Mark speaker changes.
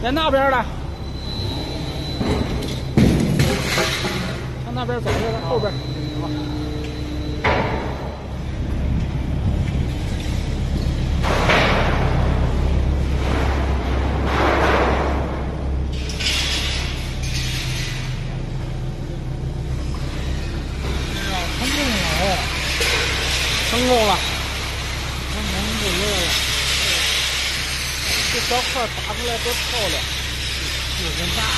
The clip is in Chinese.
Speaker 1: 在那边的，向那边走，就在后边。成功了，成功了，成功了。这小块打出来多漂亮！
Speaker 2: 就跟大